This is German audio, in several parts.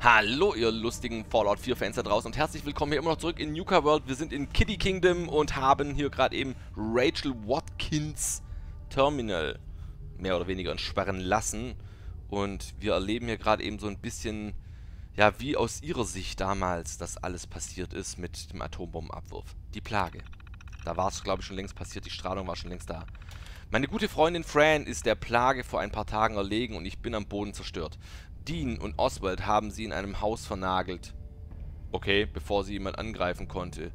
Hallo ihr lustigen Fallout 4 Fans da draußen und herzlich willkommen hier immer noch zurück in Nuka World. Wir sind in Kitty Kingdom und haben hier gerade eben Rachel Watkins Terminal mehr oder weniger entsperren lassen. Und wir erleben hier gerade eben so ein bisschen, ja, wie aus ihrer Sicht damals das alles passiert ist mit dem Atombombenabwurf. Die Plage. Da war es, glaube ich, schon längst passiert, die Strahlung war schon längst da. Meine gute Freundin Fran ist der Plage vor ein paar Tagen erlegen und ich bin am Boden zerstört. Dean und Oswald haben sie in einem Haus vernagelt. Okay, bevor sie jemand angreifen konnte.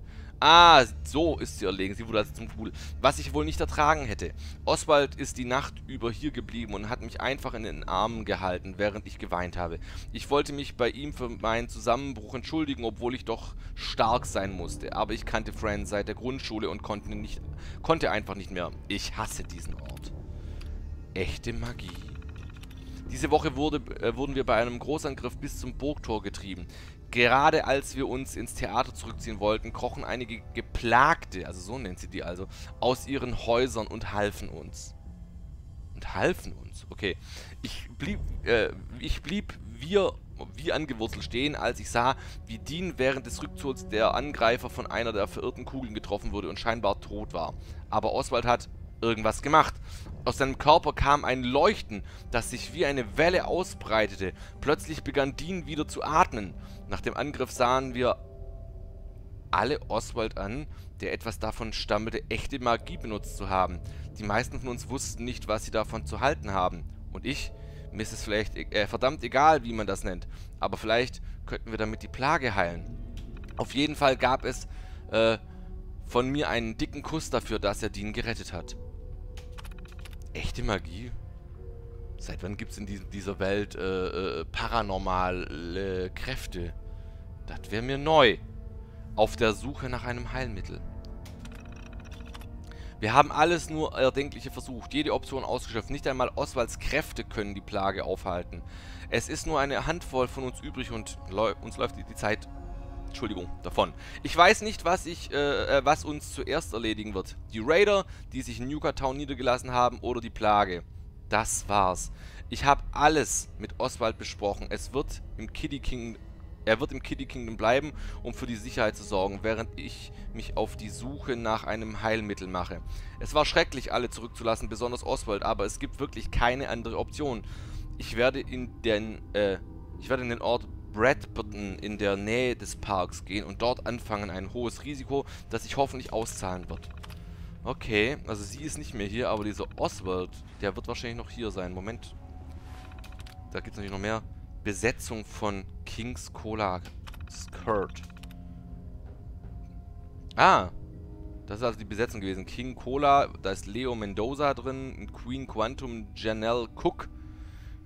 Ah, so ist sie erlegen. Sie wurde also zum Ghoul. Was ich wohl nicht ertragen hätte. Oswald ist die Nacht über hier geblieben und hat mich einfach in den Armen gehalten, während ich geweint habe. Ich wollte mich bei ihm für meinen Zusammenbruch entschuldigen, obwohl ich doch stark sein musste. Aber ich kannte Fran seit der Grundschule und konnte, nicht, konnte einfach nicht mehr. Ich hasse diesen Ort. Echte Magie. Diese Woche wurde, äh, wurden wir bei einem Großangriff bis zum Burgtor getrieben. Gerade als wir uns ins Theater zurückziehen wollten, krochen einige Geplagte, also so nennt sie die also, aus ihren Häusern und halfen uns. Und halfen uns? Okay. Ich blieb, äh, ich blieb wir wie angewurzelt stehen, als ich sah, wie Dean während des Rückzugs der Angreifer von einer der verirrten Kugeln getroffen wurde und scheinbar tot war. Aber Oswald hat irgendwas gemacht. Aus seinem Körper kam ein Leuchten, das sich wie eine Welle ausbreitete. Plötzlich begann Dean wieder zu atmen. Nach dem Angriff sahen wir alle Oswald an, der etwas davon stammelte, echte Magie benutzt zu haben. Die meisten von uns wussten nicht, was sie davon zu halten haben. Und ich? Mir ist es vielleicht äh, verdammt egal, wie man das nennt. Aber vielleicht könnten wir damit die Plage heilen. Auf jeden Fall gab es äh, von mir einen dicken Kuss dafür, dass er Dean gerettet hat. Echte Magie? Seit wann gibt es in dieser Welt äh, äh, paranormale Kräfte? Das wäre mir neu. Auf der Suche nach einem Heilmittel. Wir haben alles nur Erdenkliche versucht, jede Option ausgeschöpft. Nicht einmal Oswalds Kräfte können die Plage aufhalten. Es ist nur eine Handvoll von uns übrig und uns läuft die Zeit Entschuldigung, davon. Ich weiß nicht, was, ich, äh, äh, was uns zuerst erledigen wird. Die Raider, die sich in Nuka Town niedergelassen haben, oder die Plage. Das war's. Ich habe alles mit Oswald besprochen. Es wird im Kitty King, er wird im Kitty Kingdom bleiben, um für die Sicherheit zu sorgen, während ich mich auf die Suche nach einem Heilmittel mache. Es war schrecklich, alle zurückzulassen, besonders Oswald, aber es gibt wirklich keine andere Option. Ich werde in den, äh, ich werde in den Ort Bradburton in der Nähe des Parks gehen und dort anfangen. Ein hohes Risiko, das sich hoffentlich auszahlen wird. Okay, also sie ist nicht mehr hier, aber dieser Oswald, der wird wahrscheinlich noch hier sein. Moment. Da gibt es natürlich noch mehr. Besetzung von King's Cola Skirt. Ah, das ist also die Besetzung gewesen. King Cola, da ist Leo Mendoza drin, Queen Quantum, Janelle Cook,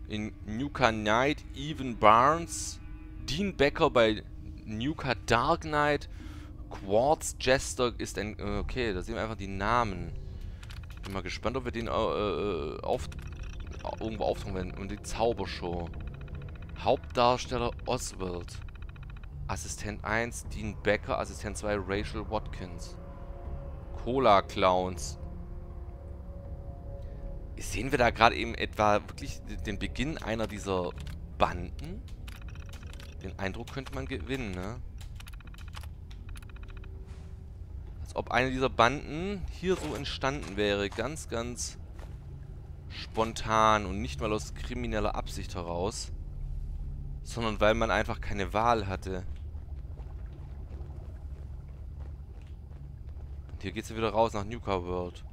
in Nuka Knight, Evan Barnes, Dean Becker bei Nuka Dark Knight. Quartz Jester ist ein... Okay, da sehen wir einfach die Namen. Bin mal gespannt, ob wir den äh, äh auf, irgendwo auftauchen werden. Und die Zaubershow. Hauptdarsteller Oswald. Assistent 1 Dean Becker. Assistent 2 Rachel Watkins. Cola Clowns. Sehen wir da gerade eben etwa wirklich den Beginn einer dieser Banden? Den Eindruck könnte man gewinnen, ne? Als ob eine dieser Banden hier so entstanden wäre. Ganz, ganz spontan und nicht mal aus krimineller Absicht heraus. Sondern weil man einfach keine Wahl hatte. Und hier geht's ja wieder raus nach Nuka World.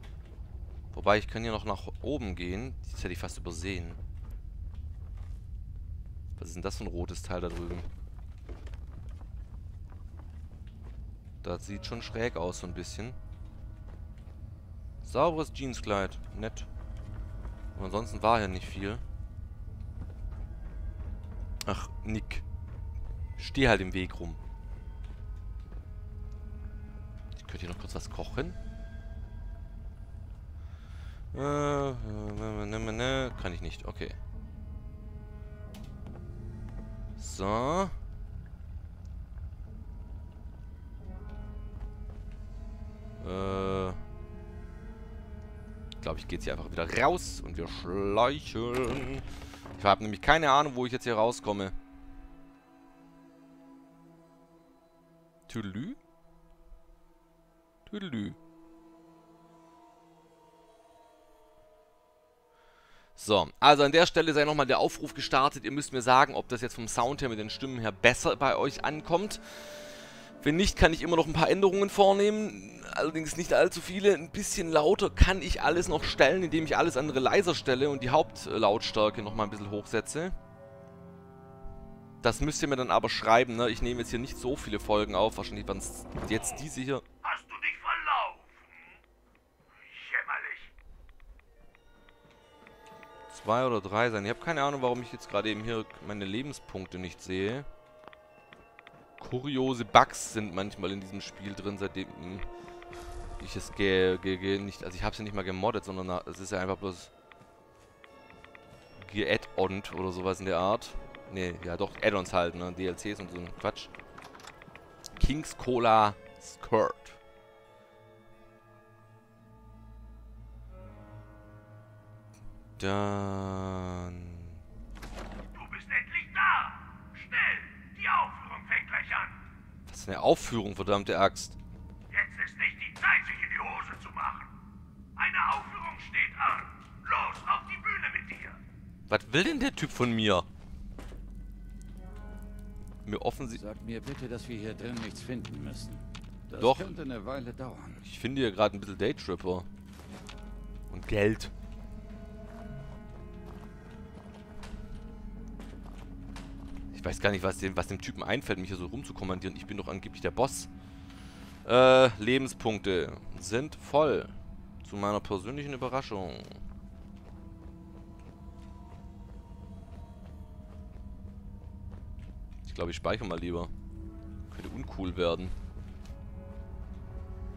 Wobei, ich kann hier noch nach oben gehen. Das hätte ich fast übersehen. Was ist denn das für ein rotes Teil da drüben? Das sieht schon schräg aus, so ein bisschen. Sauberes Jeanskleid. Nett. Und ansonsten war hier nicht viel. Ach, Nick. Steh halt im Weg rum. Ich könnte hier noch kurz was kochen. Äh, äh, kann ich nicht. Okay. So. Äh. Ich glaube, ich gehe jetzt hier einfach wieder raus und wir schleichen. Ich habe nämlich keine Ahnung, wo ich jetzt hier rauskomme. Tüdelü? Tüdelü. So, also an der Stelle sei nochmal der Aufruf gestartet. Ihr müsst mir sagen, ob das jetzt vom Sound her mit den Stimmen her besser bei euch ankommt. Wenn nicht, kann ich immer noch ein paar Änderungen vornehmen. Allerdings nicht allzu viele. Ein bisschen lauter kann ich alles noch stellen, indem ich alles andere leiser stelle und die Hauptlautstärke nochmal ein bisschen hochsetze. Das müsst ihr mir dann aber schreiben, ne? Ich nehme jetzt hier nicht so viele Folgen auf. Wahrscheinlich waren es jetzt diese hier. Hast du dich verlaufen? Jämmerlich. Zwei oder drei sein. Ich habe keine Ahnung, warum ich jetzt gerade eben hier meine Lebenspunkte nicht sehe. Kuriose Bugs sind manchmal in diesem Spiel drin, seitdem ich es ge, ge, ge nicht... Also ich habe es ja nicht mal gemoddet, sondern es ist ja einfach bloß geadd-oned oder sowas in der Art. Ne, ja doch, Add-ons halt, ne? DLCs und so ein Quatsch. Kings Cola Skirt. Dann... Du bist endlich da. Schnell, die Aufführung fängt gleich an. Was ist eine Aufführung, verdammte Axt? Jetzt ist nicht die Zeit, sich in die Hose zu machen. Eine Aufführung steht an. Los, auf die Bühne mit dir. Was will denn der Typ von mir? Mir offensichtlich... Sag mir bitte, dass wir hier drin nichts finden müssen. Das Doch. könnte eine Weile dauern. Ich finde hier gerade ein bisschen Daytripper. Und Geld. Ich weiß gar nicht, was dem, was dem Typen einfällt, mich hier so rumzukommandieren. Ich bin doch angeblich der Boss. Äh, Lebenspunkte sind voll. Zu meiner persönlichen Überraschung. Ich glaube, ich speichere mal lieber. Könnte uncool werden.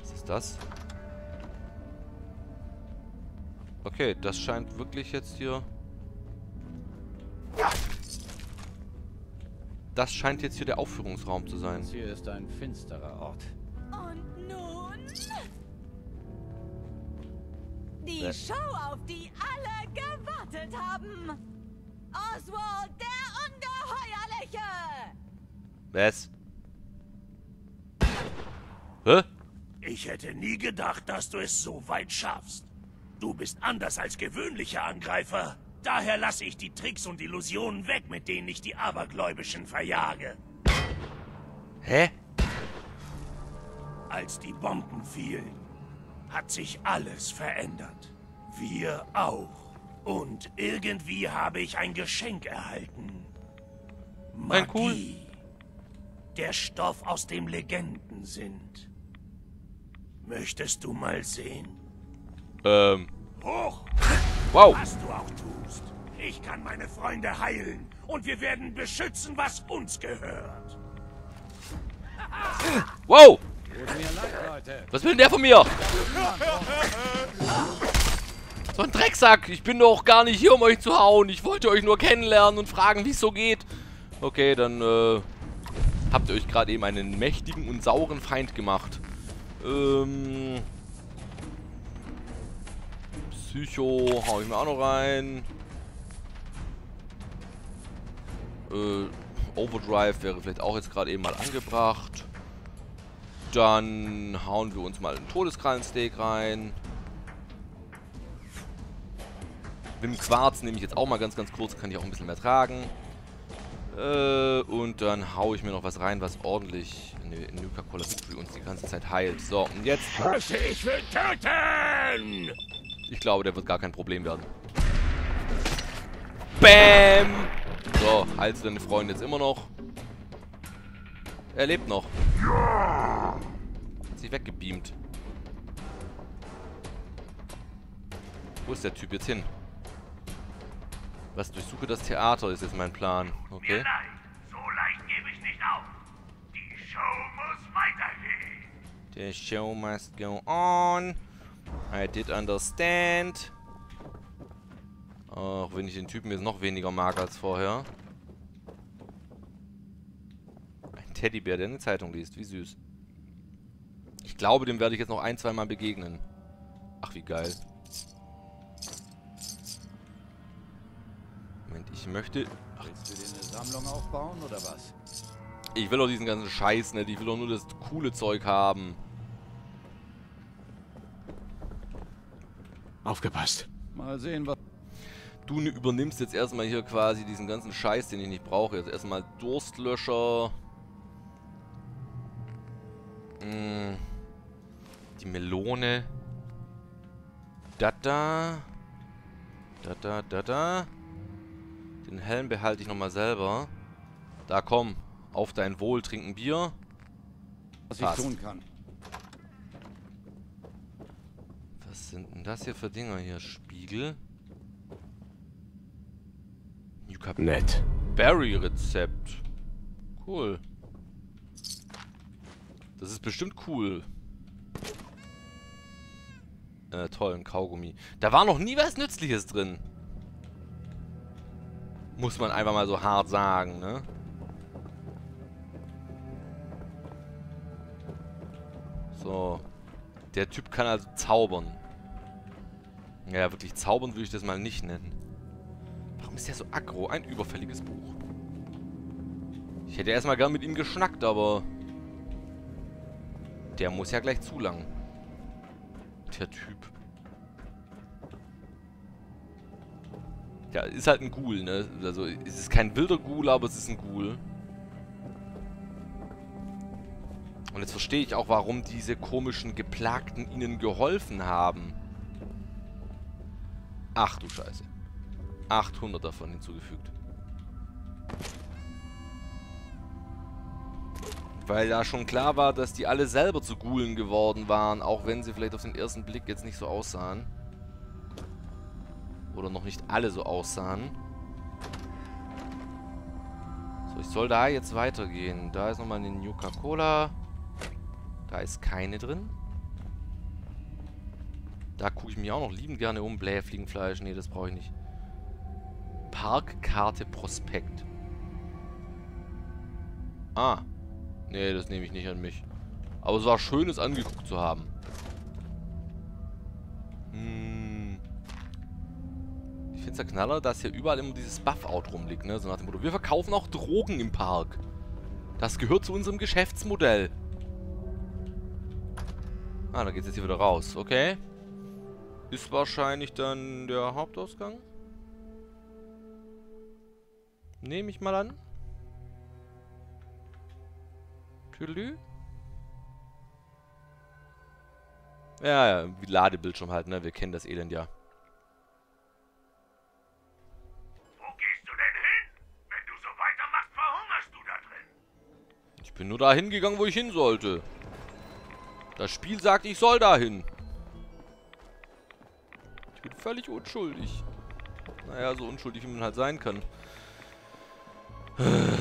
Was ist das? Okay, das scheint wirklich jetzt hier... Das scheint jetzt hier der Aufführungsraum zu sein. Das hier ist ein finsterer Ort. Und nun? Die Äh. Show, auf die alle gewartet haben. Oswald der Ungeheuerliche. Was? Hä? Ich hätte nie gedacht, dass du es so weit schaffst. Du bist anders als gewöhnliche Angreifer. Daher lasse ich die Tricks und Illusionen weg, mit denen ich die Abergläubischen verjage. Hä? Als die Bomben fielen, hat sich alles verändert. Wir auch. Und irgendwie habe ich ein Geschenk erhalten. Ein cool. Magie. Der Stoff, aus dem Legenden sind. Möchtest du mal sehen? Ähm. Hoch! Wow. Was du auch tust. Ich kann meine Freunde heilen. Und wir werden beschützen, was uns gehört. Wow. Was will denn der von mir? So ein Drecksack. Ich bin doch gar nicht hier, um euch zu hauen. Ich wollte euch nur kennenlernen und fragen, wie es so geht. Okay, dann äh, habt ihr euch gerade eben einen mächtigen und sauren Feind gemacht. Ähm... Psycho hau ich mir auch noch rein. Äh, Overdrive wäre vielleicht auch jetzt gerade eben mal angebracht. Dann hauen wir uns mal einen Todeskrallensteak rein. Mit dem Quarz nehme ich jetzt auch mal ganz, ganz kurz. Kann ich auch ein bisschen mehr tragen. Äh, und dann haue ich mir noch was rein, was ordentlich in Nuka-Cola Victory uns die ganze Zeit heilt. So, und jetzt... Ich will töten! Ich glaube, der wird gar kein Problem werden. Bam! So, heilst du deine Freunde jetzt immer noch? Er lebt noch. Hat sich weggebeamt. Wo ist der Typ jetzt hin? Was, durchsuche das Theater ist jetzt mein Plan. Okay. so leicht gebe ich nicht auf. Die Show muss weitergehen. The show must go on. I did understand. Auch wenn ich den Typen jetzt noch weniger mag als vorher. Ein Teddybär, der eine Zeitung liest. Wie süß. Ich glaube, dem werde ich jetzt noch ein, zwei Mal begegnen. Ach, wie geil. Moment, ich möchte... Willst du dir eine Sammlung aufbauen oder was? Ich will doch diesen ganzen Scheiß nicht. Ich will doch nur das coole Zeug haben. Aufgepasst. Mal sehen, was... Du übernimmst jetzt erstmal hier quasi diesen ganzen Scheiß, den ich nicht brauche. Jetzt erstmal Durstlöscher. Mm. Die Melone. Da da. Da da da da. Den Helm behalte ich nochmal selber. Da komm. Auf dein Wohl, trinken Bier. was ich Passt. tun kann. Was sind denn das hier für Dinger hier? Spiegel. Nett. Berry Rezept. Cool. Das ist bestimmt cool. Äh, toll, ein Kaugummi. Da war noch nie was Nützliches drin. Muss man einfach mal so hart sagen, ne? So. Der Typ kann also zaubern. Ja, wirklich zaubern würde ich das mal nicht nennen. Warum ist der so aggro? Ein überfälliges Buch. Ich hätte erstmal gern mit ihm geschnackt, aber... Der muss ja gleich zu lang. Der Typ. Ja, ist halt ein Ghoul, ne? Also, es ist kein wilder Ghoul, aber es ist ein Ghoul. Und jetzt verstehe ich auch, warum diese komischen Geplagten ihnen geholfen haben. Ach du Scheiße. 800 davon hinzugefügt. Weil da schon klar war, dass die alle selber zu Ghoulen geworden waren, auch wenn sie vielleicht auf den ersten Blick jetzt nicht so aussahen. Oder noch nicht alle so aussahen. So, ich soll da jetzt weitergehen. Da ist nochmal eine Nuka-Cola. Da ist keine drin. Da gucke ich mich auch noch liebend gerne um. Bläh, Fliegenfleisch. Nee, das brauche ich nicht. Parkkarte Prospekt. Ah. Nee, das nehme ich nicht an mich. Aber es war schön, es angeguckt zu haben. Hm. Ich finde es ja Knaller, dass hier überall immer dieses Buff-Out rumliegt, ne? So nach dem Motto, wir verkaufen auch Drogen im Park. Das gehört zu unserem Geschäftsmodell. Ah, da geht's jetzt hier wieder raus. Okay. Ist wahrscheinlich dann der Hauptausgang. Nehme ich mal an. Tüdelü. Ja, ja, wie Ladebildschirm halt, ne? Wir kennen das Elend ja. Wo gehst du denn hin? Wenn du so weitermachst, verhungerst du da drin. Ich bin nur dahin gegangen, wo ich hin sollte. Das Spiel sagt, ich soll dahin. Völlig unschuldig. Naja, so unschuldig, wie man halt sein kann.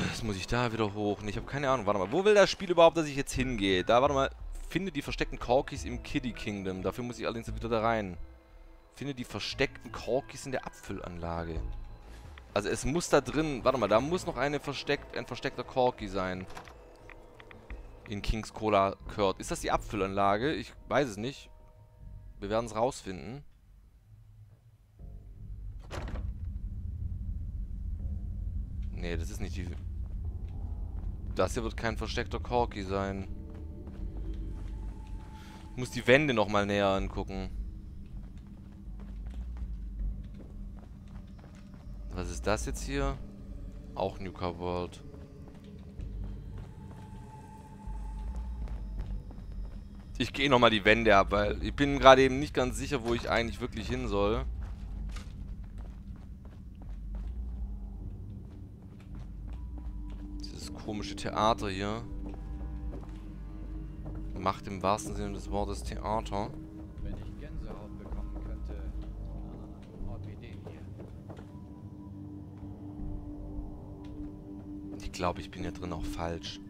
Jetzt muss ich da wieder hoch. Ich habe keine Ahnung. Warte mal, wo will das Spiel überhaupt, dass ich jetzt hingehe? Da, warte mal. Finde die versteckten Corkis im Kiddie Kingdom. Dafür muss ich allerdings wieder da rein. Finde die versteckten Corkis in der Abfüllanlage. Also es muss da drin... Warte mal, da muss noch eine versteckt, ein versteckter Corky sein. In Kings Cola Kurt. Ist das die Abfüllanlage? Ich weiß es nicht. Wir werden es rausfinden. Nee, das ist nicht die... Das hier wird kein versteckter Corky sein. Ich muss die Wände nochmal näher angucken. Was ist das jetzt hier? Auch Nuka World. Ich gehe nochmal die Wände ab, weil ich bin gerade eben nicht ganz sicher, wo ich eigentlich wirklich hin soll. Dieses komische Theater hier. Macht im wahrsten Sinne des Wortes Theater. Wenn ich Gänsehaut bekommen könnte, Ort wie den hier. Ich glaube, ich bin hier drin auch falsch.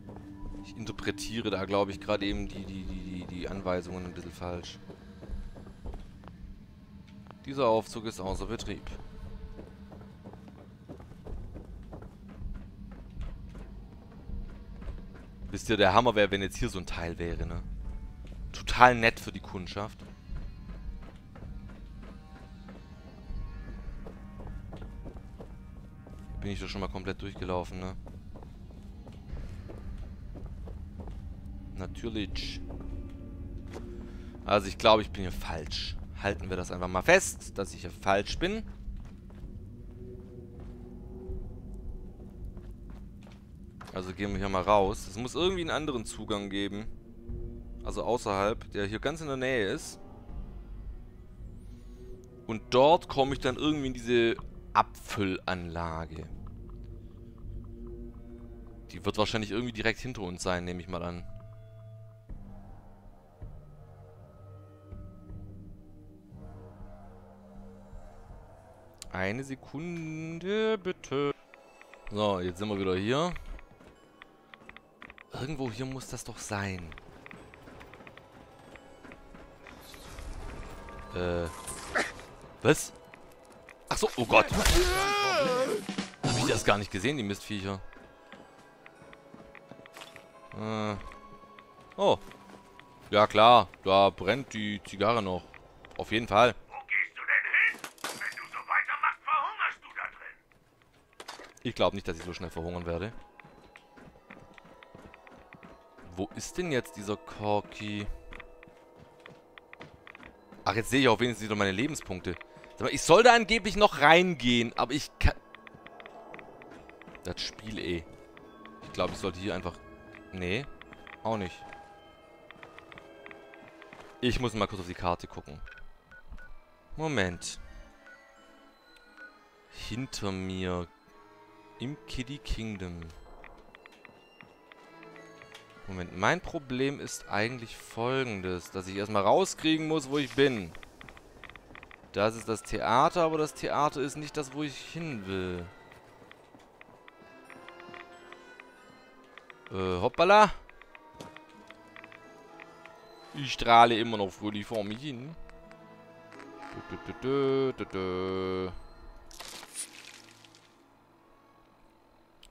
Ich interpretiere da, glaube ich, gerade eben die, die, die, die, die Anweisungen ein bisschen falsch. Dieser Aufzug ist außer Betrieb. Wisst der Hammer wäre, wenn jetzt hier so ein Teil wäre, ne? Total nett für die Kundschaft. Bin ich doch schon mal komplett durchgelaufen, ne? Natürlich. Also ich glaube, ich bin hier falsch. Halten wir das einfach mal fest, dass ich hier falsch bin. Gehen wir hier mal raus. Es muss irgendwie einen anderen Zugang geben. Also außerhalb, der hier ganz in der Nähe ist. Und dort komme ich dann irgendwie in diese Abfüllanlage. Die wird wahrscheinlich irgendwie direkt hinter uns sein, nehme ich mal an. Eine Sekunde, bitte. So, jetzt sind wir wieder hier. Irgendwo hier muss das doch sein. Äh. Was? Ach so, oh Gott. Hab ich das gar nicht gesehen, die Mistviecher. Äh. Oh. Ja klar, da brennt die Zigarre noch. Auf jeden Fall. Wo gehst du denn hin? Wenn du so weitermachst, verhungerst du da drin. Ich glaube nicht, dass ich so schnell verhungern werde. Wo ist denn jetzt dieser Corky? Ach, jetzt sehe ich auch wenigstens wieder meine Lebenspunkte. Sag mal, ich soll da angeblich noch reingehen, aber ich kann... Das Spiel eh. Ich glaube, ich sollte hier einfach... Nee, auch nicht. Ich muss mal kurz auf die Karte gucken. Moment. Hinter mir. Im Kiddie Kingdom. Moment, mein Problem ist eigentlich folgendes. Dass ich erstmal rauskriegen muss, wo ich bin. Das ist das Theater, aber das Theater ist nicht das, wo ich hin will. Äh, hoppala. Ich strahle immer noch fröhlich vor mich hin. Dö, dö, dö, dö, dö.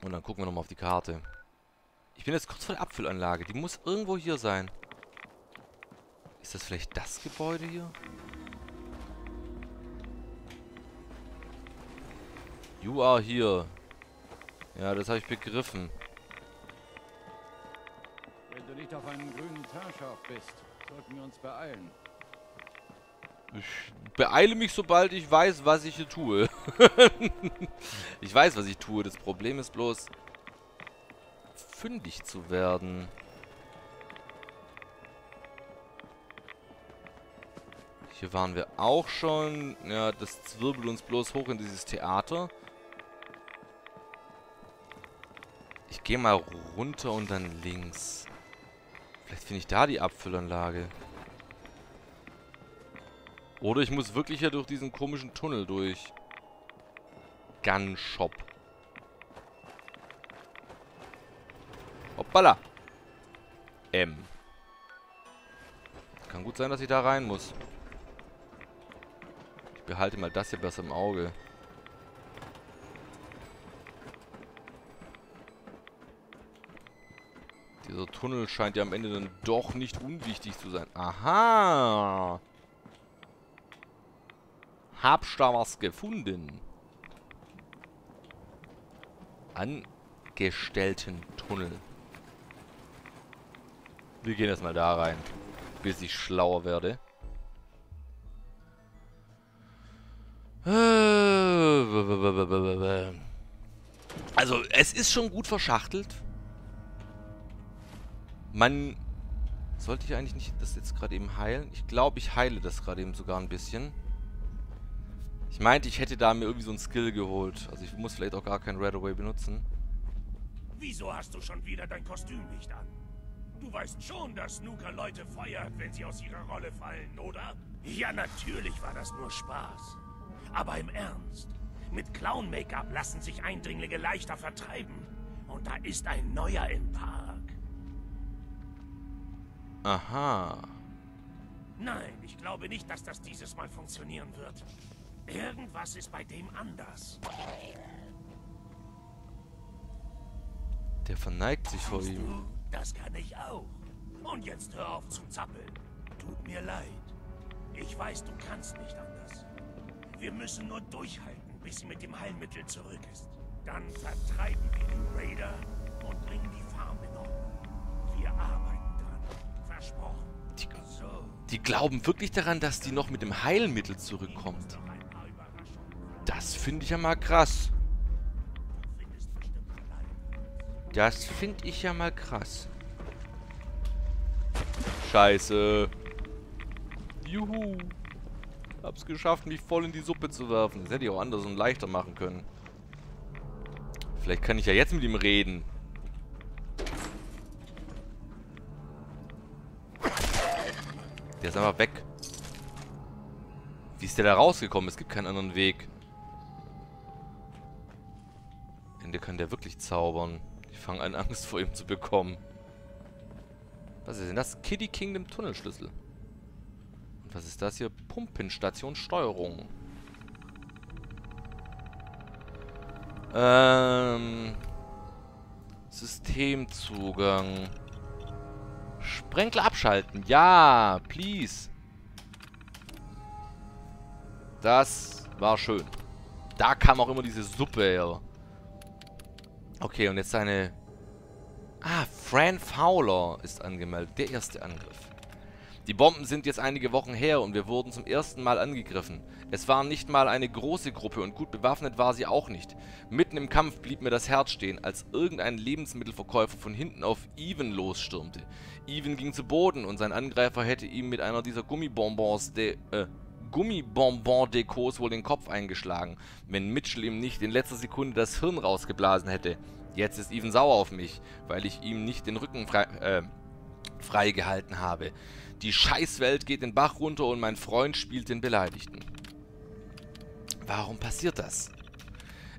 Und dann gucken wir nochmal auf die Karte. Ich bin jetzt kurz vor der Abfüllanlage. Die muss irgendwo hier sein. Ist das vielleicht das Gebäude hier? You are here. Ja, das habe ich begriffen. Wenn du nicht auf einen grünen Tarnscharf bist, sollten wir uns beeilen. Ich beeile mich, sobald ich weiß, was ich hier tue. ich weiß, was ich tue. Das Problem ist bloß, fündig zu werden. Hier waren wir auch schon. Ja, das zwirbelt uns bloß hoch in dieses Theater. Ich gehe mal runter und dann links. Vielleicht finde ich da die Abfüllanlage. Oder ich muss wirklich ja durch diesen komischen Tunnel durch. Gun Shop. Hoppala. M. Kann gut sein, dass ich da rein muss. Ich behalte mal das hier besser im Auge. Dieser Tunnel scheint ja am Ende dann doch nicht unwichtig zu sein. Aha. Habst da was gefunden? Angestellten Tunnel. Wir gehen erstmal da rein, bis ich schlauer werde. Also, es ist schon gut verschachtelt. Man... Sollte ich eigentlich nicht das jetzt gerade eben heilen? Ich glaube, ich heile das gerade eben sogar ein bisschen. Ich meinte, ich hätte da mir irgendwie so ein Skill geholt. Also ich muss vielleicht auch gar kein Red Away benutzen. Wieso hast du schon wieder dein Kostüm nicht an? Du weißt schon, dass Snooker Leute feuert, wenn sie aus ihrer Rolle fallen, oder? Ja, natürlich war das nur Spaß. Aber im Ernst. Mit Clown-Make-up lassen sich Eindringlinge leichter vertreiben. Und da ist ein neuer im Park. Aha. Nein, ich glaube nicht, dass das dieses Mal funktionieren wird. Irgendwas ist bei dem anders. Der verneigt sich vor ihm. Das kann ich auch. Und jetzt hör auf zu zappeln. Tut mir leid. Ich weiß, du kannst nicht anders. Wir müssen nur durchhalten, bis sie mit dem Heilmittel zurück ist. Dann vertreiben wir den Raider und bringen die Farm in Ordnung. Wir arbeiten dran. Die glauben wirklich daran, dass die noch mit dem Heilmittel zurückkommt. Das finde ich ja mal krass. Das finde ich ja mal krass. Scheiße. Juhu. Hab's geschafft, mich voll in die Suppe zu werfen. Das hätte ich auch anders und leichter machen können. Vielleicht kann ich ja jetzt mit ihm reden. Der ist einfach weg. Wie ist der da rausgekommen? Es gibt keinen anderen Weg. Ende kann der wirklich zaubern. Ich fange an, Angst vor ihm zu bekommen. Was ist denn das? Kitty Kingdom Tunnelschlüssel. Und was ist das hier? Pumpenstation Steuerung. Ähm... Systemzugang. Sprenkler abschalten. Ja, please. Das war schön. Da kam auch immer diese Suppe her. Okay, und jetzt seine... Ah, Fran Fowler ist angemeldet. Der erste Angriff. Die Bomben sind jetzt einige Wochen her und wir wurden zum ersten Mal angegriffen. Es war nicht mal eine große Gruppe und gut bewaffnet war sie auch nicht. Mitten im Kampf blieb mir das Herz stehen, als irgendein Lebensmittelverkäufer von hinten auf Even losstürmte. Even ging zu Boden und sein Angreifer hätte ihm mit einer dieser Gummibonbons de, äh, Gummibonbon-Dekos wohl den Kopf eingeschlagen, wenn Mitchell ihm nicht in letzter Sekunde das Hirn rausgeblasen hätte. Jetzt ist Even sauer auf mich, weil ich ihm nicht den Rücken frei, äh, freigehalten habe. Die Scheißwelt geht den Bach runter und mein Freund spielt den Beleidigten. Warum passiert das?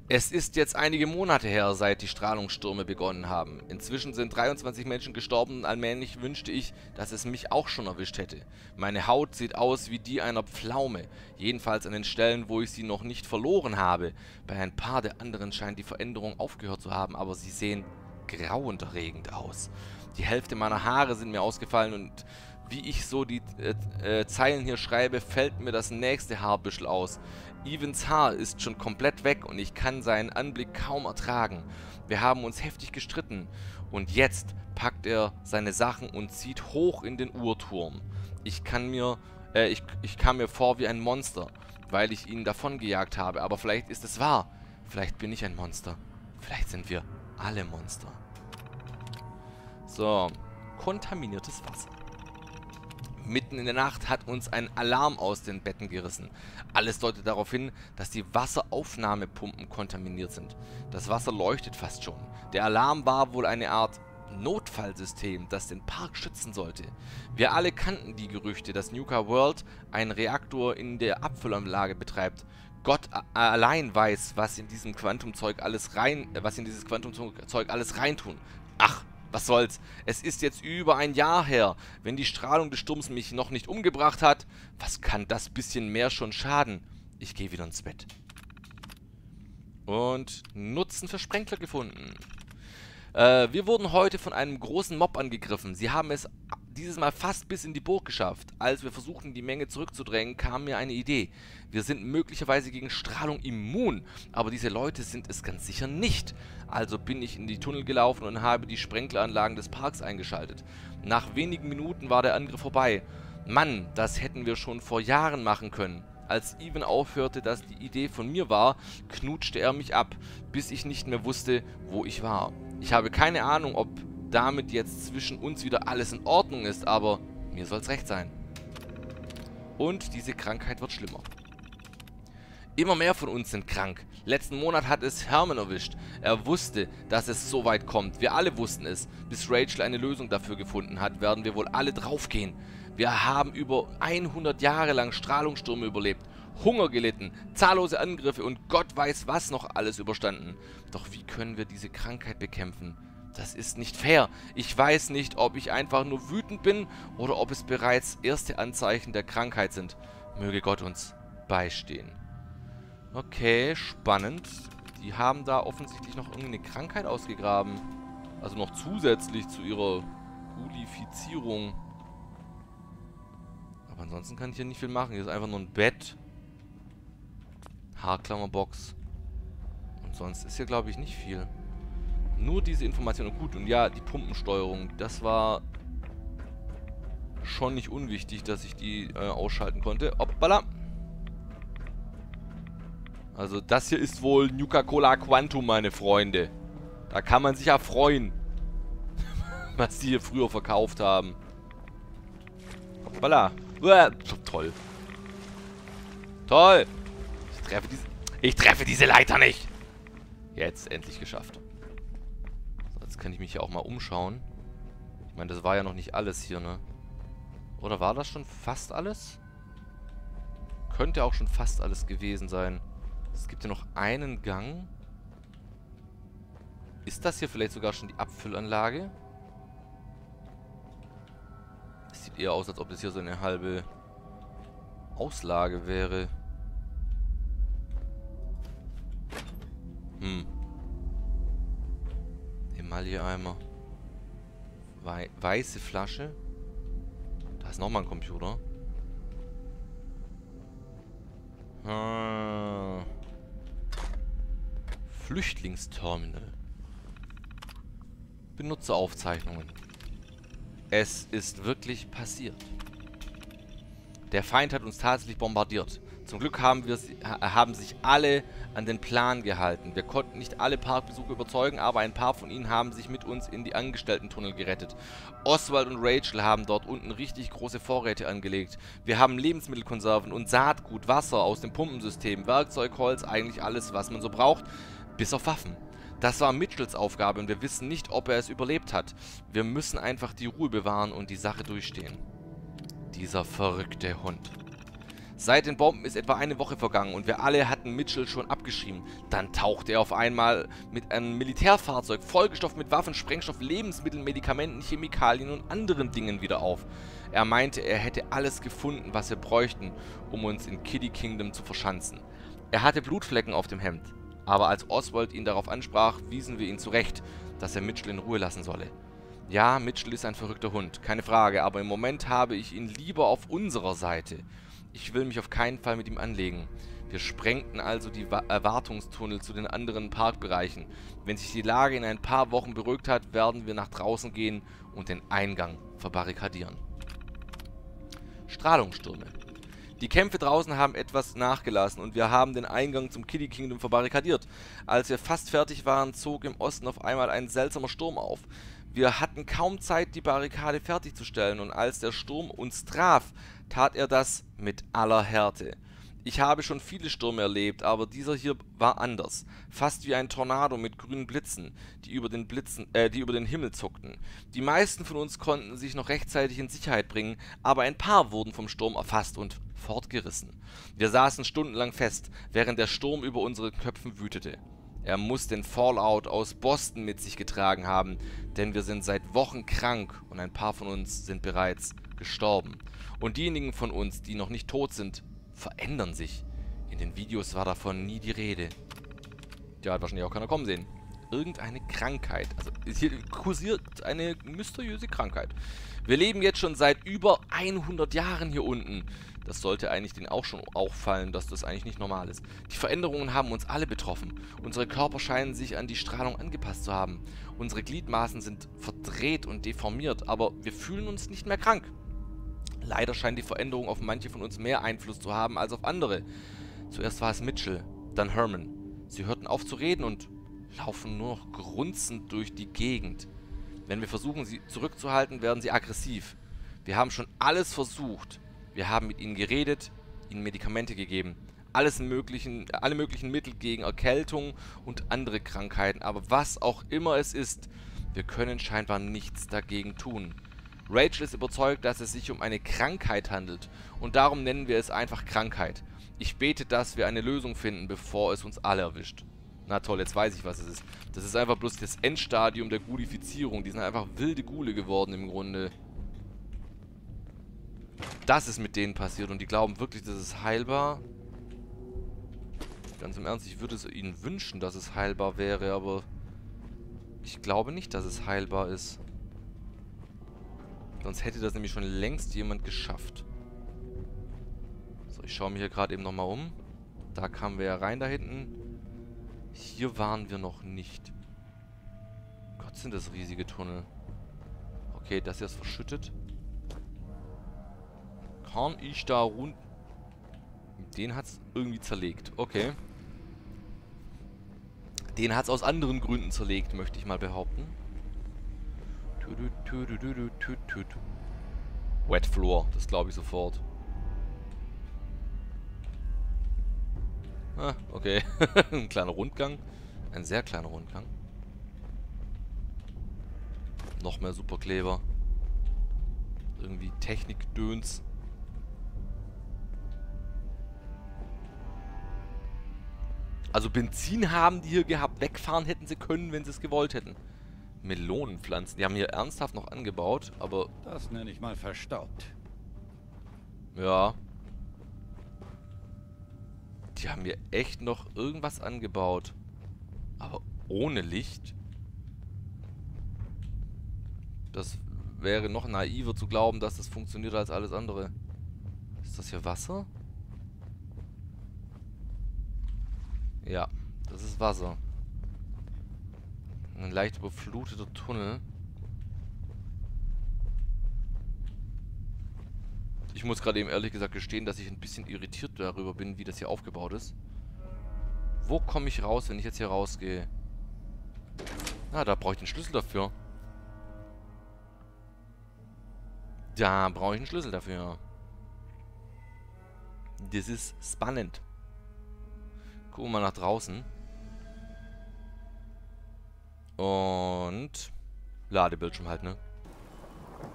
Es ist jetzt einige Monate her, seit die Strahlungsstürme begonnen haben. Inzwischen sind 23 Menschen gestorben und allmählich wünschte ich, dass es mich auch schon erwischt hätte. Meine Haut sieht aus wie die einer Pflaume, jedenfalls an den Stellen, wo ich sie noch nicht verloren habe. Bei ein paar der anderen scheint die Veränderung aufgehört zu haben, aber sie sehen grauenerregend aus. Die Hälfte meiner Haare sind mir ausgefallen und wie ich so die äh, äh, Zeilen hier schreibe, fällt mir das nächste Haarbüschel aus. Evans Haar ist schon komplett weg und ich kann seinen Anblick kaum ertragen. Wir haben uns heftig gestritten. Und jetzt packt er seine Sachen und zieht hoch in den Uhrturm. Ich kann mir, äh, ich, ich kam mir vor wie ein Monster, weil ich ihn davongejagt habe. Aber vielleicht ist es wahr. Vielleicht bin ich ein Monster. Vielleicht sind wir alle Monster. So, kontaminiertes Wasser. Mitten in der Nacht hat uns ein Alarm aus den Betten gerissen. Alles deutet darauf hin, dass die Wasseraufnahmepumpen kontaminiert sind. Das Wasser leuchtet fast schon. Der Alarm war wohl eine Art Notfallsystem, das den Park schützen sollte. Wir alle kannten die Gerüchte, dass Nuka World einen Reaktor in der Abfüllanlage betreibt. Gott allein weiß, was in diesem Quantumzeug alles rein, äh, was in dieses Quantumzeug alles reintun. Ach, was soll's? Es ist jetzt über ein Jahr her. Wenn die Strahlung des Sturms mich noch nicht umgebracht hat, was kann das bisschen mehr schon schaden? Ich gehe wieder ins Bett. Und Nutzen für Sprenkler gefunden. Äh, wir wurden heute von einem großen Mob angegriffen. Sie haben es dieses Mal fast bis in die Burg geschafft. Als wir versuchten, die Menge zurückzudrängen, kam mir eine Idee. Wir sind möglicherweise gegen Strahlung immun, aber diese Leute sind es ganz sicher nicht. Also bin ich in die Tunnel gelaufen und habe die Sprenkleranlagen des Parks eingeschaltet. Nach wenigen Minuten war der Angriff vorbei. Mann, das hätten wir schon vor Jahren machen können. Als Even aufhörte, dass die Idee von mir war, knutschte er mich ab, bis ich nicht mehr wusste, wo ich war. Ich habe keine Ahnung, ob damit jetzt zwischen uns wieder alles in Ordnung ist, aber mir soll's recht sein. Und diese Krankheit wird schlimmer. Immer mehr von uns sind krank. Letzten Monat hat es Herman erwischt. Er wusste, dass es so weit kommt. Wir alle wussten es. Bis Rachel eine Lösung dafür gefunden hat, werden wir wohl alle draufgehen. Wir haben über 100 Jahre lang Strahlungsstürme überlebt, Hunger gelitten, zahllose Angriffe und Gott weiß was noch alles überstanden. Doch wie können wir diese Krankheit bekämpfen? Das ist nicht fair. Ich weiß nicht, ob ich einfach nur wütend bin oder ob es bereits erste Anzeichen der Krankheit sind. Möge Gott uns beistehen. Okay, spannend. Die haben da offensichtlich noch irgendeine Krankheit ausgegraben. Also noch zusätzlich zu ihrer Gulifizierung. Aber ansonsten kann ich hier nicht viel machen. Hier ist einfach nur ein Bett. Haarklammerbox. Und sonst ist hier, glaube ich, nicht viel. Nur diese Information. Gut, und ja, die Pumpensteuerung, das war schon nicht unwichtig, dass ich die äh, ausschalten konnte. Hoppala. Also das hier ist wohl Nuka-Cola Quantum, meine Freunde. Da kann man sich ja freuen, was die hier früher verkauft haben. Hoppala. Uah, toll. Toll. Ich treffe diese... Ich treffe diese Leiter nicht. Jetzt endlich geschafft. Jetzt kann ich mich hier auch mal umschauen. Ich meine, das war ja noch nicht alles hier, ne? Oder war das schon fast alles? Könnte auch schon fast alles gewesen sein. Es gibt ja noch einen Gang. Ist das hier vielleicht sogar schon die Abfüllanlage? Es sieht eher aus, als ob das hier so eine halbe Auslage wäre. Hm. Emaille-Eimer. Wei weiße Flasche. Da ist nochmal ein Computer. Hm. Flüchtlingsterminal. Benutzeraufzeichnungen. Es ist wirklich passiert. Der Feind hat uns tatsächlich bombardiert. Zum Glück haben, wir, haben sich alle an den Plan gehalten. Wir konnten nicht alle Parkbesucher überzeugen, aber ein paar von ihnen haben sich mit uns in die Angestellten-Tunnel gerettet. Oswald und Rachel haben dort unten richtig große Vorräte angelegt. Wir haben Lebensmittelkonserven und Saatgut, Wasser aus dem Pumpensystem, Werkzeug, Holz, eigentlich alles, was man so braucht, bis auf Waffen. Das war Mitchells Aufgabe und wir wissen nicht, ob er es überlebt hat. Wir müssen einfach die Ruhe bewahren und die Sache durchstehen. Dieser verrückte Hund. Seit den Bomben ist etwa eine Woche vergangen und wir alle hatten Mitchell schon abgeschrieben. Dann tauchte er auf einmal mit einem Militärfahrzeug vollgestopft mit Waffen, Sprengstoff, Lebensmitteln, Medikamenten, Chemikalien und anderen Dingen wieder auf. Er meinte, er hätte alles gefunden, was wir bräuchten, um uns in Kitty Kingdom zu verschanzen. Er hatte Blutflecken auf dem Hemd, aber als Oswald ihn darauf ansprach, wiesen wir ihn zurecht, dass er Mitchell in Ruhe lassen solle. Ja, Mitchell ist ein verrückter Hund, keine Frage, aber im Moment habe ich ihn lieber auf unserer Seite. Ich will mich auf keinen Fall mit ihm anlegen. Wir sprengten also die Erwartungstunnel zu den anderen Parkbereichen. Wenn sich die Lage in ein paar Wochen beruhigt hat, werden wir nach draußen gehen und den Eingang verbarrikadieren. Strahlungsstürme. Die Kämpfe draußen haben etwas nachgelassen und wir haben den Eingang zum Kitty Kingdom verbarrikadiert. Als wir fast fertig waren, zog im Osten auf einmal ein seltsamer Sturm auf. Wir hatten kaum Zeit, die Barrikade fertigzustellen und als der Sturm uns traf, tat er das mit aller Härte. Ich habe schon viele Stürme erlebt, aber dieser hier war anders. Fast wie ein Tornado mit grünen Blitzen, die über den, Blitzen, äh, die über den Himmel zuckten. Die meisten von uns konnten sich noch rechtzeitig in Sicherheit bringen, aber ein paar wurden vom Sturm erfasst und fortgerissen. Wir saßen stundenlang fest, während der Sturm über unseren Köpfen wütete. Er muss den Fallout aus Boston mit sich getragen haben, denn wir sind seit Wochen krank und ein paar von uns sind bereits gestorben. Und diejenigen von uns, die noch nicht tot sind, verändern sich. In den Videos war davon nie die Rede. Ja, hat wahrscheinlich auch keiner kommen sehen. Irgendeine Krankheit. Also hier kursiert eine mysteriöse Krankheit. Wir leben jetzt schon seit über 100 Jahren hier unten. Das sollte eigentlich denen auch schon auffallen, dass das eigentlich nicht normal ist. Die Veränderungen haben uns alle betroffen. Unsere Körper scheinen sich an die Strahlung angepasst zu haben. Unsere Gliedmaßen sind verdreht und deformiert, aber wir fühlen uns nicht mehr krank. Leider scheint die Veränderung auf manche von uns mehr Einfluss zu haben als auf andere. Zuerst war es Mitchell, dann Herman. Sie hörten auf zu reden und laufen nur noch grunzend durch die Gegend. Wenn wir versuchen, sie zurückzuhalten, werden sie aggressiv. Wir haben schon alles versucht, wir haben mit ihnen geredet, ihnen Medikamente gegeben. Alles möglichen, alle möglichen Mittel gegen Erkältung und andere Krankheiten. Aber was auch immer es ist, wir können scheinbar nichts dagegen tun. Rachel ist überzeugt, dass es sich um eine Krankheit handelt. Und darum nennen wir es einfach Krankheit. Ich bete, dass wir eine Lösung finden, bevor es uns alle erwischt. Na toll, jetzt weiß ich, was es ist. Das ist einfach bloß das Endstadium der Gulifizierung. Die sind einfach wilde Gule geworden im Grunde das ist mit denen passiert und die glauben wirklich, das ist heilbar. Ganz im Ernst, ich würde es ihnen wünschen, dass es heilbar wäre, aber ich glaube nicht, dass es heilbar ist. Sonst hätte das nämlich schon längst jemand geschafft. So, ich schaue mich hier gerade eben nochmal um. Da kamen wir ja rein da hinten. Hier waren wir noch nicht. Gott, sind das riesige Tunnel. Okay, das hier ist verschüttet. Kann ich da rund... Den hat's irgendwie zerlegt. Okay. Den hat's aus anderen Gründen zerlegt, möchte ich mal behaupten. Wet Floor, das glaube ich sofort. Ah, okay. Ein kleiner Rundgang. Ein sehr kleiner Rundgang. Noch mehr Superkleber. Irgendwie Technikdöns. Also Benzin haben die hier gehabt. Wegfahren hätten sie können, wenn sie es gewollt hätten. Melonenpflanzen. Die haben hier ernsthaft noch angebaut, aber... Das nenne ich mal verstaubt. Ja. Die haben hier echt noch irgendwas angebaut. Aber ohne Licht? Das wäre noch naiver zu glauben, dass das funktioniert als alles andere. Ist das hier Wasser? Ja, das ist Wasser. Ein leicht überfluteter Tunnel. Ich muss gerade eben ehrlich gesagt gestehen, dass ich ein bisschen irritiert darüber bin, wie das hier aufgebaut ist. Wo komme ich raus, wenn ich jetzt hier rausgehe? Ah, da brauche ich den Schlüssel dafür. Da brauche ich einen Schlüssel dafür. Das ist spannend. Gucken wir mal nach draußen. Und... Ladebildschirm halt, ne?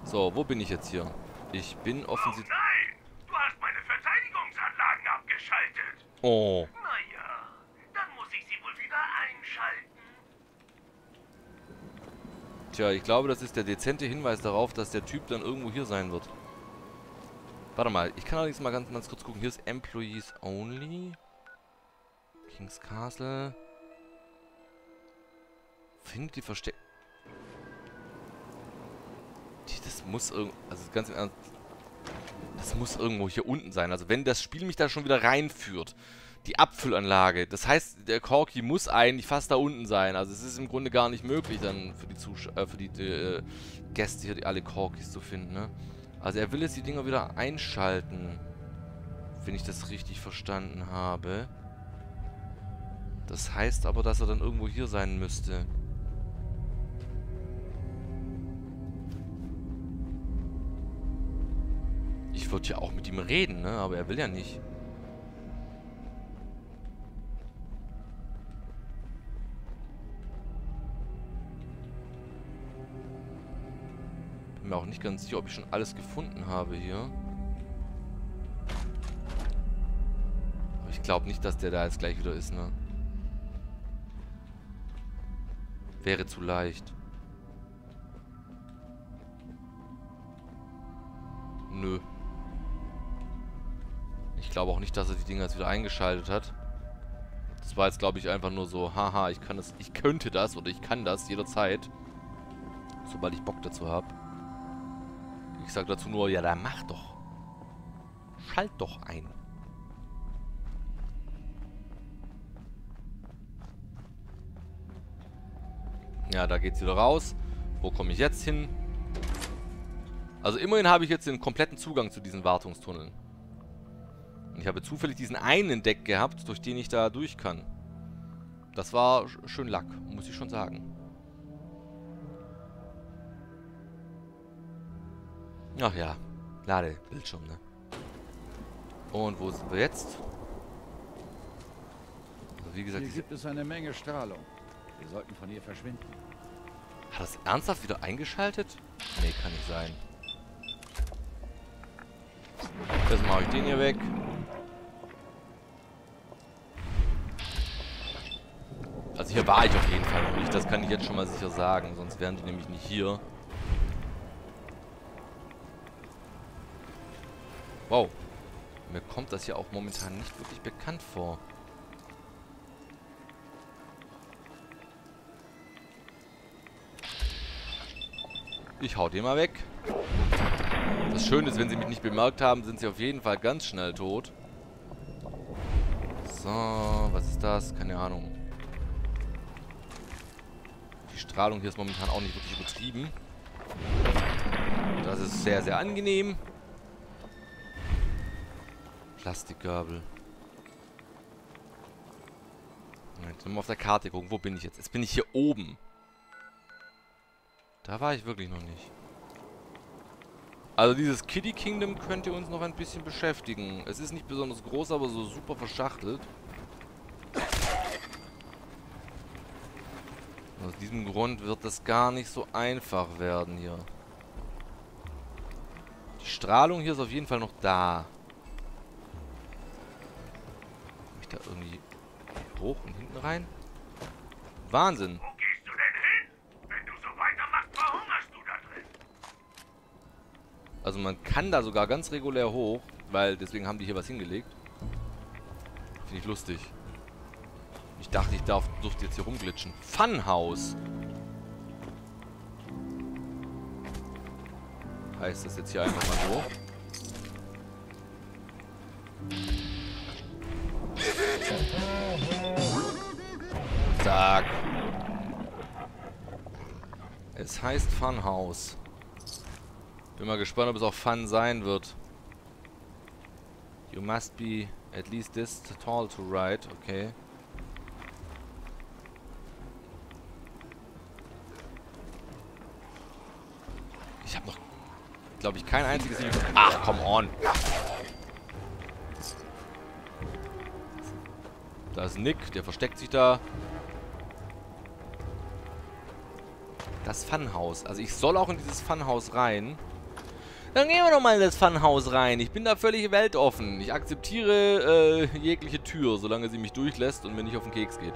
So, wo bin ich jetzt hier? Ich bin offensichtlich... Oh nein! Du hast meine Verteidigungsanlagen abgeschaltet. Oh. Naja, dann muss ich sie wohl wieder einschalten. Tja, ich glaube, das ist der dezente Hinweis darauf, dass der Typ dann irgendwo hier sein wird. Warte mal, ich kann allerdings mal ganz, ganz kurz gucken. Hier ist Employees Only. King's Castle. Findet die Versteck... Das muss irgendwo... Also ganz im Ernst... Das muss irgendwo hier unten sein. Also wenn das Spiel mich da schon wieder reinführt. Die Abfüllanlage. Das heißt, der Corky muss eigentlich fast da unten sein. Also es ist im Grunde gar nicht möglich, dann für die, Zusch äh, für die, die äh, Gäste hier die, alle Corkys zu finden, ne? Also er will jetzt die Dinger wieder einschalten. Wenn ich das richtig verstanden habe. Das heißt aber, dass er dann irgendwo hier sein müsste. Würde ja auch mit ihm reden, ne? Aber er will ja nicht. Bin mir auch nicht ganz sicher, ob ich schon alles gefunden habe hier. Aber ich glaube nicht, dass der da jetzt gleich wieder ist, ne? Wäre zu leicht. Nö. Ich glaube auch nicht, dass er die Dinger jetzt wieder eingeschaltet hat. Das war jetzt, glaube ich, einfach nur so, haha, ich kann das, ich könnte das oder ich kann das jederzeit. Sobald ich Bock dazu habe. Ich sage dazu nur, ja, dann mach doch. Schalt doch ein. Ja, da geht's wieder raus. Wo komme ich jetzt hin? Also immerhin habe ich jetzt den kompletten Zugang zu diesen Wartungstunneln. Und ich habe zufällig diesen einen Deck gehabt, durch den ich da durch kann. Das war schön Lack, muss ich schon sagen. Ach ja, Ladebildschirm, ne? Und wo sind wir jetzt? Also wie gesagt, Hier gibt es eine Menge Strahlung. Wir sollten von hier verschwinden. Hat das ernsthaft wieder eingeschaltet? Nee, kann nicht sein. Jetzt mache ich den hier weg. Also hier war ich auf jeden Fall noch nicht, das kann ich jetzt schon mal sicher sagen, sonst wären die nämlich nicht hier. Wow. Mir kommt das hier auch momentan nicht wirklich bekannt vor. Ich hau den mal weg. Das Schöne ist, wenn sie mich nicht bemerkt haben, sind sie auf jeden Fall ganz schnell tot. So, was ist das? Keine Ahnung. Strahlung hier ist momentan auch nicht wirklich übertrieben. Das ist sehr, sehr angenehm. Plastikgabel. Moment, mal auf der Karte gucken. Wo bin ich jetzt? Jetzt bin ich hier oben. Da war ich wirklich noch nicht. Also dieses Kitty Kingdom könnte uns noch ein bisschen beschäftigen. Es ist nicht besonders groß, aber so super verschachtelt. Aus diesem Grund wird das gar nicht so einfach werden hier. Die Strahlung hier ist auf jeden Fall noch da. Komm ich da irgendwie hoch und hinten rein? Wahnsinn. Wo gehst du denn hin? Wenn du so weitermachst, verhungerst du da drin. Also man kann da sogar ganz regulär hoch, weil deswegen haben die hier was hingelegt. Finde ich lustig. Ich dachte, ich darf durfte jetzt hier rumglitschen. Funhouse. Heißt das jetzt hier einfach mal so? Zack. Es heißt Funhouse. Bin mal gespannt, ob es auch Fun sein wird. You must be at least this tall to ride. Okay. Ich habe noch, glaube ich, kein einziges... Ach, come on. Da ist Nick, der versteckt sich da. Das Funhaus. Also ich soll auch in dieses Funhaus rein. Dann gehen wir doch mal in das Funhaus rein. Ich bin da völlig weltoffen. Ich akzeptiere äh, jegliche Tür, solange sie mich durchlässt und mir nicht auf den Keks geht.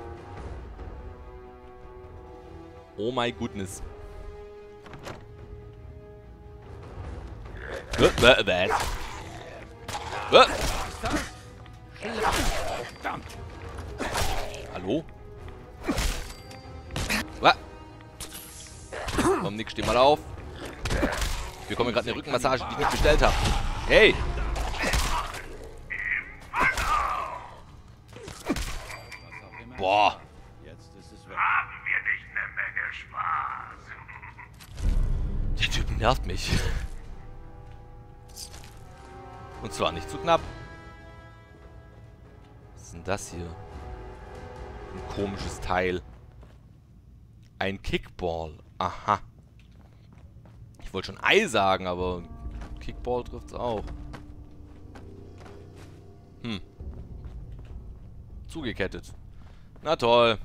Oh my goodness. Hallo? Komm, Nick, steh mal auf. Wir bekommen gerade eine Rückenmassage, die ich nicht bestellt habe. Hey! Boah! Zu knapp. Was ist denn das hier? Ein komisches Teil. Ein Kickball. Aha. Ich wollte schon Ei sagen, aber Kickball trifft's auch. Hm. Zugekettet. Na toll.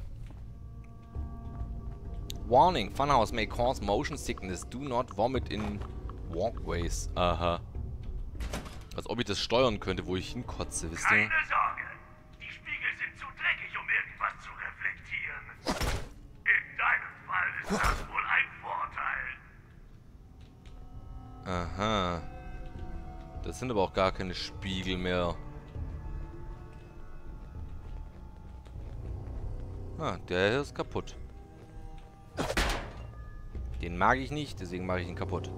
Warning, Funhouse may cause motion sickness. Do not vomit in walkways. Aha. Als ob ich das steuern könnte, wo ich hinkotze, wisst ihr? Keine Sorge. Die Spiegel sind zu dreckig, um irgendwas zu reflektieren. In deinem Fall ist das wohl ein Vorteil. Aha. Das sind aber auch gar keine Spiegel mehr. Ah, der hier ist kaputt. Den mag ich nicht, deswegen mache ich ihn kaputt.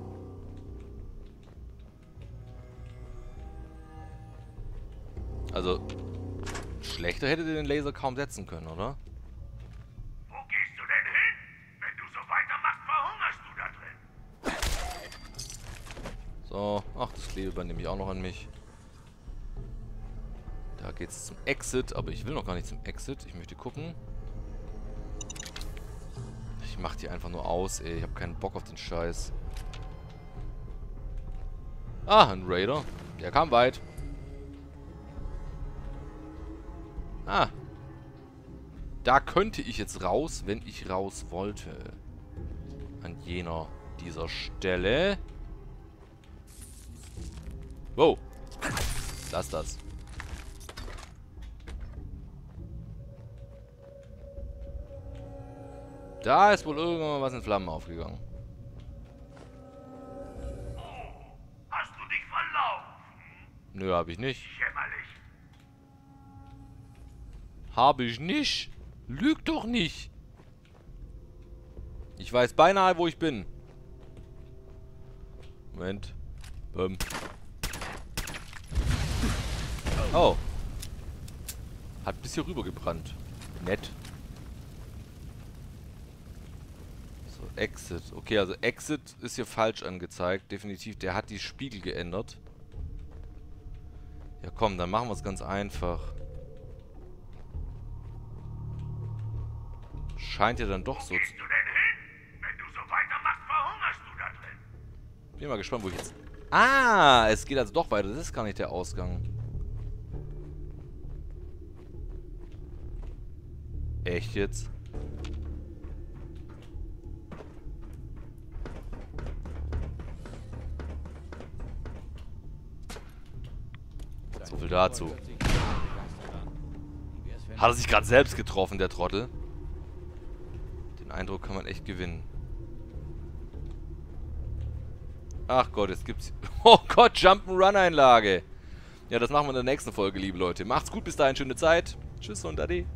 Also, schlechter hätte den Laser kaum setzen können, oder? Wo gehst du denn hin? Wenn du so weitermachst, verhungerst du da drin. So, ach, das Klebeband nehme ich auch noch an mich. Da geht's zum Exit, aber ich will noch gar nicht zum Exit. Ich möchte gucken. Ich mach die einfach nur aus, ey. Ich habe keinen Bock auf den Scheiß. Ah, ein Raider. Der kam weit. Ah. Da könnte ich jetzt raus, wenn ich raus wollte. An jener dieser Stelle. Wow. Lass das. Da ist wohl irgendwann mal was in Flammen aufgegangen. Hast du dich verlaufen? Nö, habe ich nicht. Jämmerlich. Habe ich nicht. Lüg doch nicht. Ich weiß beinahe, wo ich bin. Moment. Ähm. Oh. Hat bis hier rüber gebrannt. Nett. So, Exit. Okay, also Exit ist hier falsch angezeigt. Definitiv. Der hat die Spiegel geändert. Ja komm, dann machen wir es ganz einfach. Scheint ja dann doch so zu... So weitermachst, verhungerst du da drin. Bin mal gespannt, wo ich jetzt... Ah, es geht also doch weiter. Das ist gar nicht der Ausgang. Echt jetzt? So viel dazu. Hat er sich gerade selbst getroffen, der Trottel? Eindruck kann man echt gewinnen. Ach Gott, jetzt gibt's... Oh Gott, Jump'n'Run-Einlage. Ja, das machen wir in der nächsten Folge, liebe Leute. Macht's gut, bis dahin, schöne Zeit. Tschüss und Ade.